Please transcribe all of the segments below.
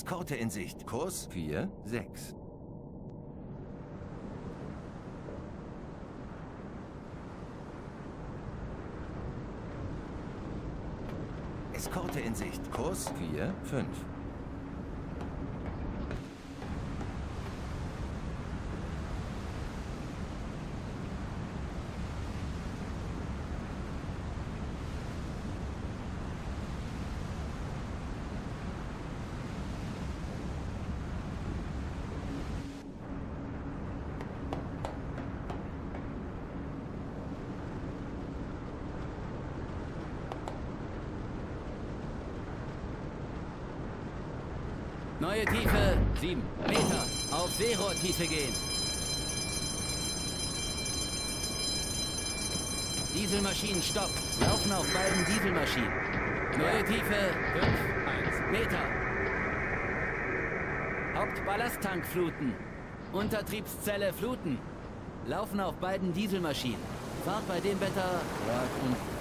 Eskorte in Sicht. Kurs 4, 6. Eskorte in Sicht. Kurs 4, 5. Neue Tiefe 7 Meter. Auf Seerohrtiefe gehen. Dieselmaschinen stopp. Laufen auf beiden Dieselmaschinen. Neue Tiefe 5 1 Meter. Hauptballasttank fluten. Untertriebszelle fluten. Laufen auf beiden Dieselmaschinen. Fahrt bei dem Wetter Berg und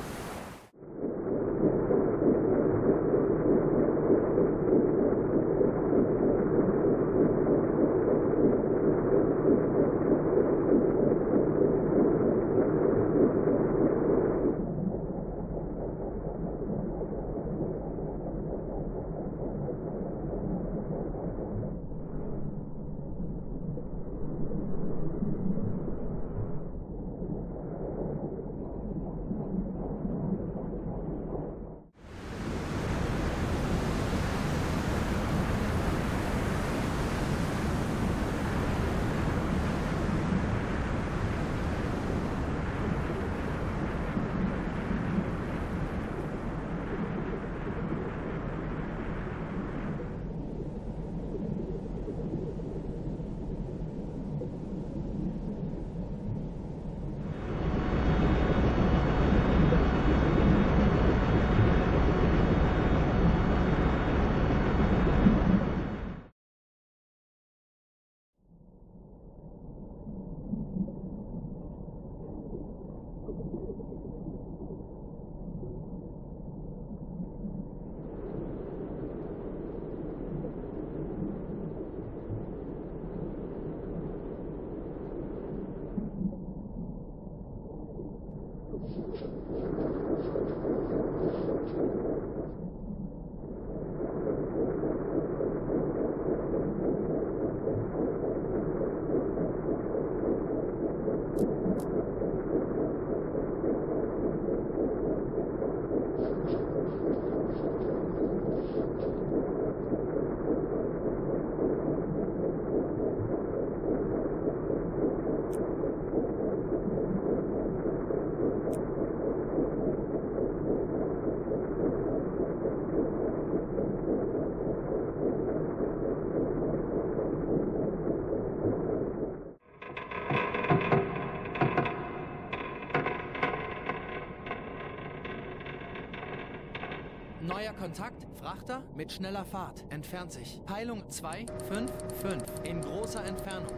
Kontakt, Frachter mit schneller Fahrt, entfernt sich. Peilung 255 in großer Entfernung.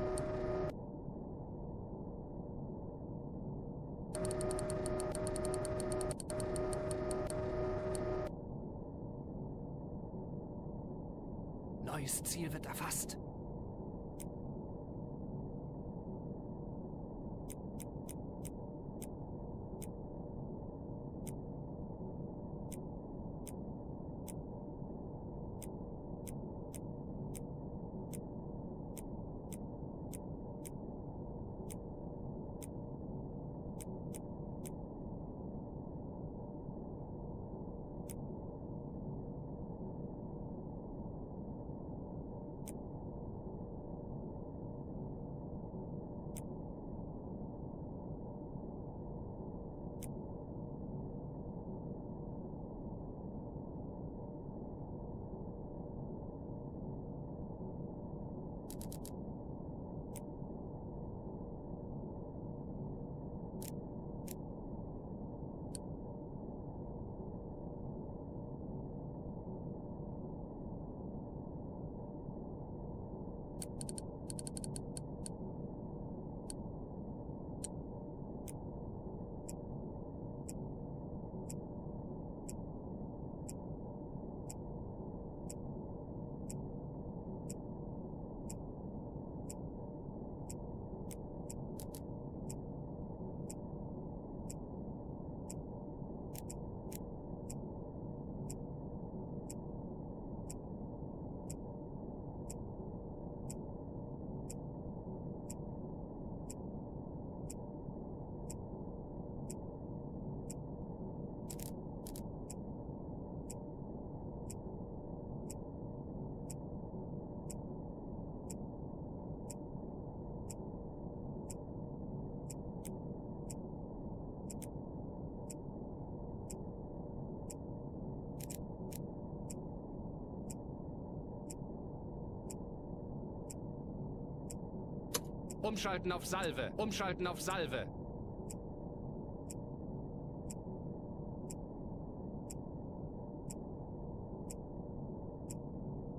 Umschalten auf Salve. Umschalten auf Salve.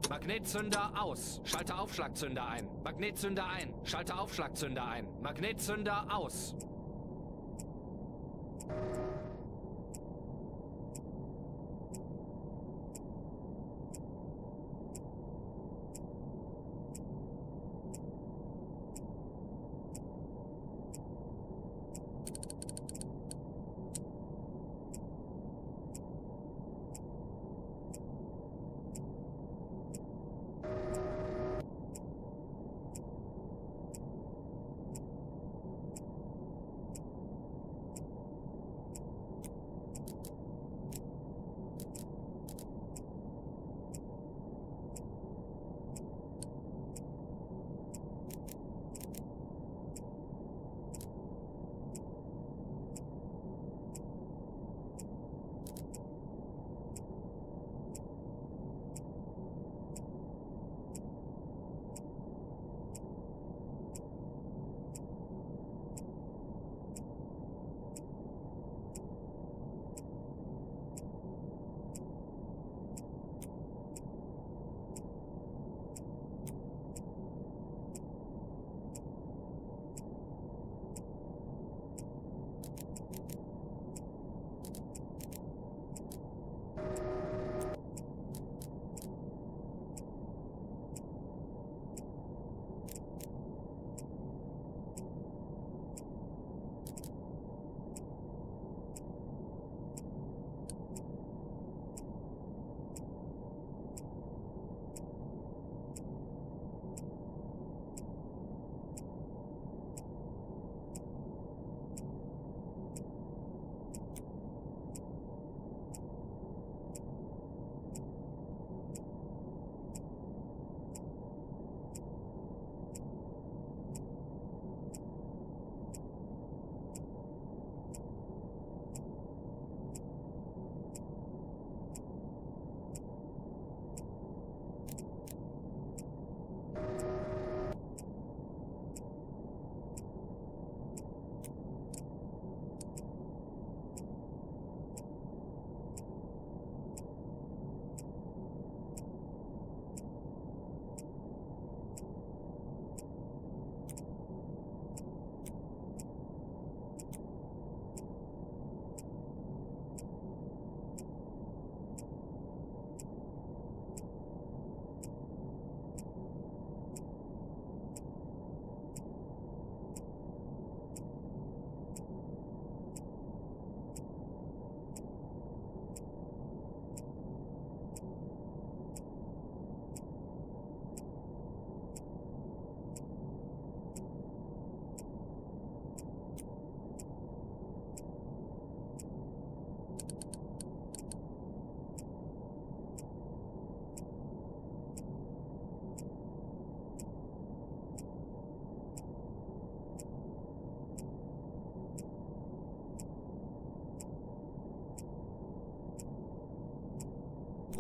Magnetzünder aus. Schalte Aufschlagzünder ein. Magnetzünder ein. Schalte Aufschlagzünder ein. Magnetzünder aus.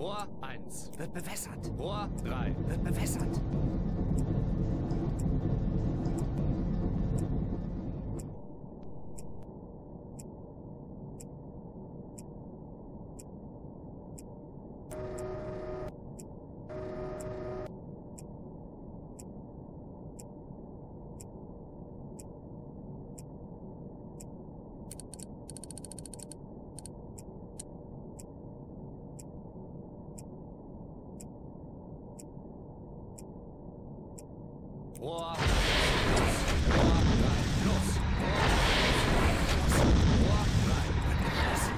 Rohr 1. Wird bewässert. Rohr 3. Wird bewässert. Rohr. Los. Rohr 3. Los. Rohr 3.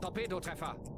Torpedotreffer.